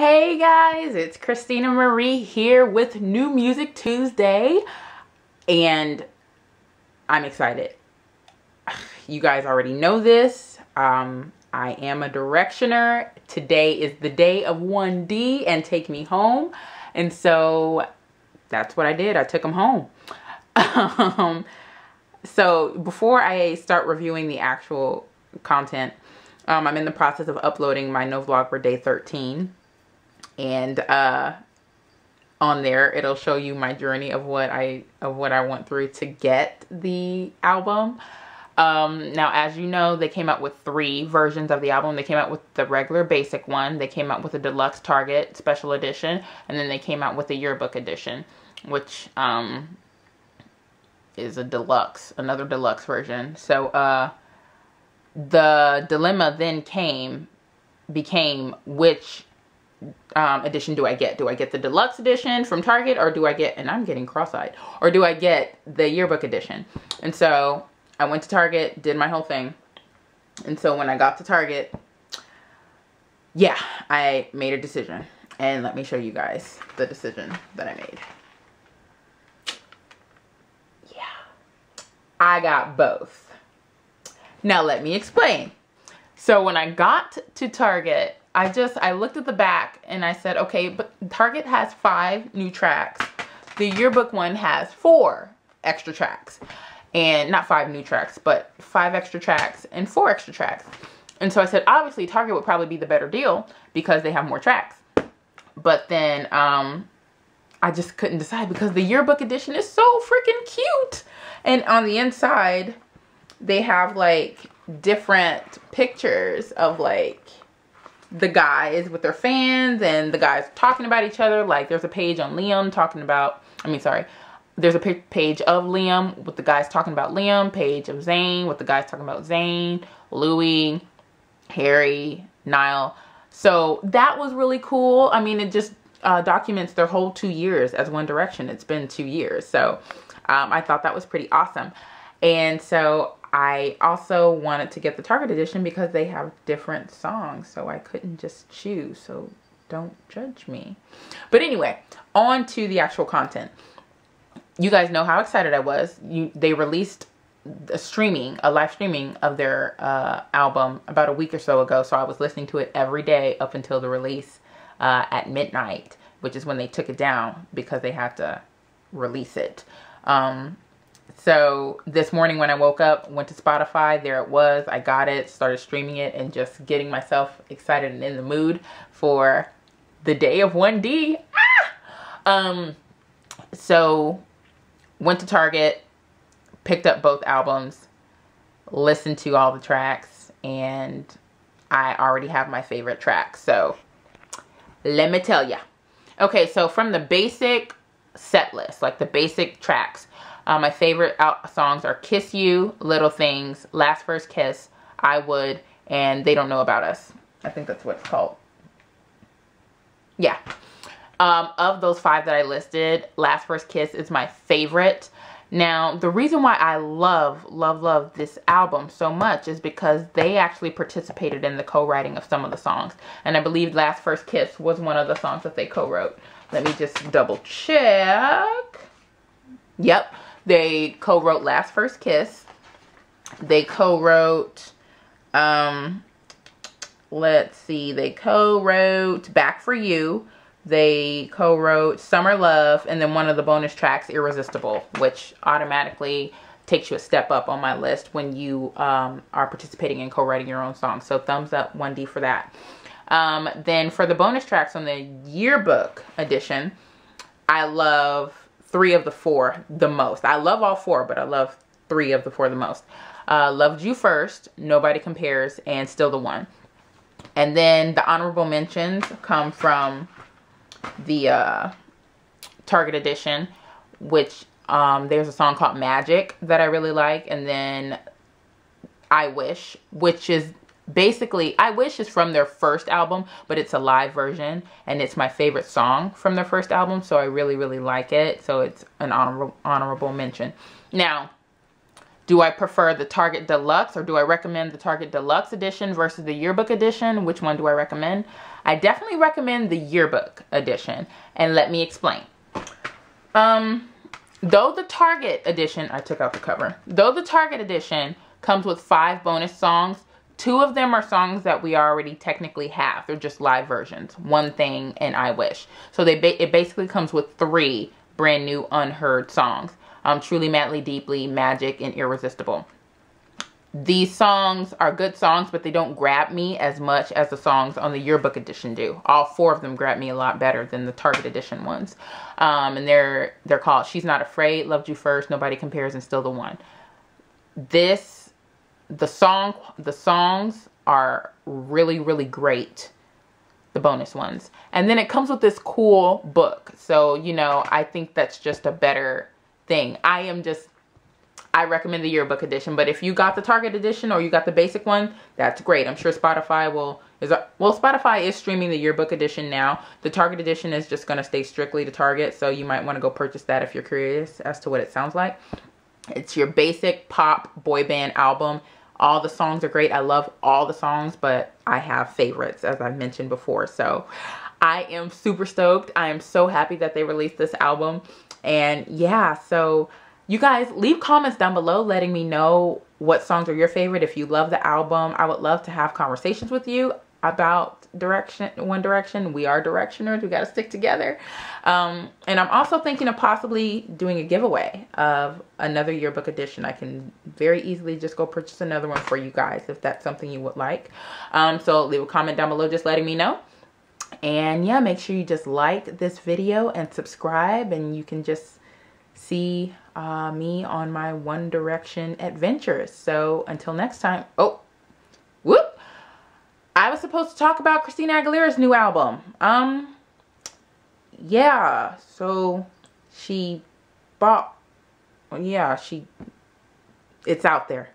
Hey guys, it's Christina Marie here with New Music Tuesday, and I'm excited. You guys already know this. Um, I am a directioner. Today is the day of 1D and Take Me Home, and so that's what I did. I took them home. um, so before I start reviewing the actual content, um, I'm in the process of uploading my no vlog for day 13 and uh, on there it'll show you my journey of what I of what I went through to get the album. Um, now, as you know, they came out with three versions of the album. They came out with the regular basic one. They came out with a deluxe Target special edition. And then they came out with the yearbook edition, which um, is a deluxe, another deluxe version. So uh, the dilemma then came, became which um, edition do I get? Do I get the deluxe edition from Target or do I get, and I'm getting cross-eyed, or do I get the yearbook edition? And so I went to Target, did my whole thing. And so when I got to Target, yeah, I made a decision. And let me show you guys the decision that I made. Yeah, I got both. Now let me explain. So when I got to Target, I just, I looked at the back and I said, okay, but Target has five new tracks. The yearbook one has four extra tracks. And not five new tracks, but five extra tracks and four extra tracks. And so I said, obviously Target would probably be the better deal because they have more tracks. But then um, I just couldn't decide because the yearbook edition is so freaking cute. And on the inside, they have like different pictures of like the guys with their fans and the guys talking about each other. Like there's a page on Liam talking about, I mean, sorry, there's a page of Liam with the guys talking about Liam, page of Zayn with the guys talking about Zayn, Louis, Harry, Niall. So that was really cool. I mean, it just uh, documents their whole two years as One Direction. It's been two years. So um, I thought that was pretty awesome. And so I also wanted to get the Target edition because they have different songs, so I couldn't just choose. So don't judge me. But anyway, on to the actual content. You guys know how excited I was. You they released a streaming, a live streaming of their uh, album about a week or so ago. So I was listening to it every day up until the release uh, at midnight, which is when they took it down because they had to release it. Um, so this morning when I woke up, went to Spotify, there it was. I got it, started streaming it, and just getting myself excited and in the mood for the day of 1D. Ah! Um, so went to Target, picked up both albums, listened to all the tracks, and I already have my favorite track. So let me tell ya. Okay, so from the basic set list, like the basic tracks, uh, my favorite out songs are Kiss You, Little Things, Last First Kiss, I Would, and They Don't Know About Us. I think that's what it's called. Yeah. Um, of those five that I listed, Last First Kiss is my favorite. Now, the reason why I love, love, love this album so much is because they actually participated in the co-writing of some of the songs. And I believe Last First Kiss was one of the songs that they co-wrote. Let me just double check. Yep. They co-wrote Last First Kiss. They co-wrote, um, let's see, they co-wrote Back For You. They co-wrote Summer Love. And then one of the bonus tracks, Irresistible, which automatically takes you a step up on my list when you um, are participating in co-writing your own song. So thumbs up 1D for that. Um, then for the bonus tracks on the yearbook edition, I love three of the four the most. I love all four, but I love three of the four the most. Uh, Loved You First, Nobody Compares, and Still the One. And then the honorable mentions come from the uh, Target edition, which um, there's a song called Magic that I really like. And then I Wish, which is basically I Wish is from their first album, but it's a live version and it's my favorite song from their first album, so I really really like it. So it's an honorable honorable mention. Now, do I prefer the Target Deluxe or do I recommend the Target Deluxe edition versus the yearbook edition? Which one do I recommend? I definitely recommend the yearbook edition. And let me explain. Um, though the Target edition, I took out the cover. Though the Target edition comes with five bonus songs, two of them are songs that we already technically have. They're just live versions. One Thing and I Wish. So they ba it basically comes with three brand new unheard songs. Um, Truly, Madly, Deeply, Magic, and Irresistible these songs are good songs, but they don't grab me as much as the songs on the yearbook edition do. All four of them grab me a lot better than the Target edition ones. Um, and they're they're called She's Not Afraid, Loved You First, Nobody Compares, and Still the One. This the song the songs are really, really great. The bonus ones. And then it comes with this cool book. So, you know, I think that's just a better thing. I am just I recommend the yearbook edition. But if you got the Target edition or you got the basic one, that's great. I'm sure Spotify will is well Spotify is streaming the yearbook edition now. The Target edition is just going to stay strictly to Target, so you might want to go purchase that if you're curious as to what it sounds like. It's your basic pop boy band album. All the songs are great. I love all the songs, but I have favorites as I've mentioned before. So I am super stoked. I am so happy that they released this album. And yeah, so you guys leave comments down below letting me know what songs are your favorite. If you love the album, I would love to have conversations with you about direction one direction. We are directioners. We got to stick together. Um, and i'm also thinking of possibly doing a giveaway of another yearbook edition. I can very easily just go purchase another one for you guys if that's something you would like. Um, so leave a comment down below just letting me know. And yeah make sure you just like this video and subscribe and you can just see uh, me on my One Direction adventures. So until next time, oh. I was supposed to talk about Christina Aguilera's new album. Um, yeah, so she bought, yeah, she, it's out there.